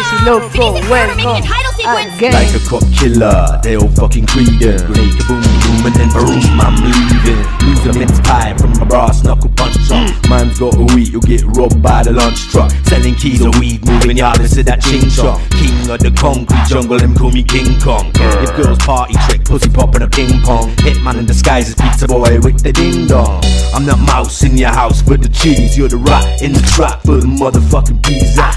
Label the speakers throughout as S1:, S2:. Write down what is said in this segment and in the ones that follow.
S1: Sissy Loco, welcome again.
S2: Like a cop killer, they all fucking greedin'. Grenade kaboom boom and then boom, I'm leaving. Lose a mince pie from my brass knuckle punch truck. Man's got a weed, you'll get robbed by the lunch truck. Selling keys of weed, moving yardless to that ching chong. King of the concrete jungle, them call me King Kong. If girls party trick, pussy poppin' a ping pong. Hitman in disguise as pizza boy with the ding dong. I'm the mouse in your house for the cheese, you're the rat in the trap for the motherfucking pizza.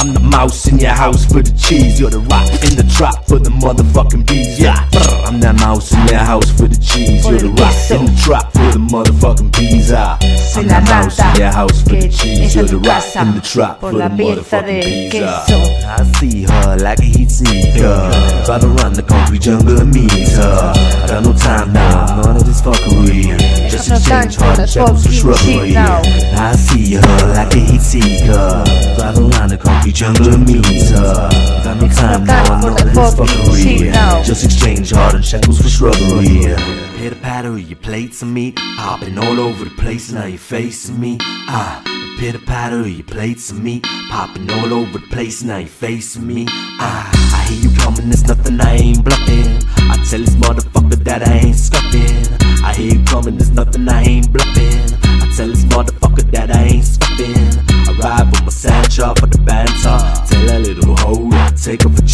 S2: I'm the mouse in your house for the cheese. You're the rat in the trap for the motherfucking bees. Yeah, I'm that mouse in your house for the cheese. You're the rat in the trap for the motherfucking bees. Ah, I'm that mouse in your house for the cheese. You're the
S1: casa
S2: in the trap for the motherfucking bees. Ah. I see her like a heat seeker. Drive around the concrete jungle and meet her. I got no time now, none of this fuckery. Just exchange hard
S1: the
S2: checks for shrubbery. I see her like a heat seeker. Drive around the concrete jungle and meet her. Got no time now, I know this fuckery. Just exchange hard and shackles for shrubbery. Pitter patter, your plates of meat, popping all over the place. Now you're facing me. Ah, pitter patter, your plates of meat, popping all over the place. Now you're facing me. Ah, I hear you coming, there's nothing I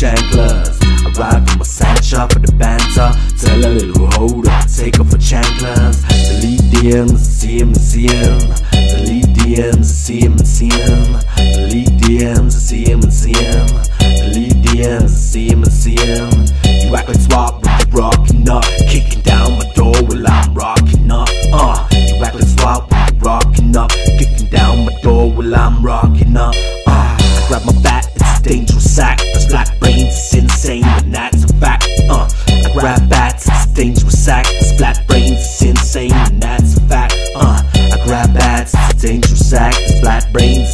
S2: I ride with my sand sharp for the banter. Tell that little hoe to take off her chanclas. Delete DMs, see him, see him. Delete DMs, see him, see him. Delete DMs, see him, see him. Delete DMs, see him, see him. You act like swap with the rockin' up, kicking down my door while I'm rocking up. Uh, you act like swap with the rockin' up, kicking down my door while I'm rocking up. It's dangerous sack. Cause black brains is insane, and that's a fact. Uh, I grab bats, it's a dangerous. Cause black brains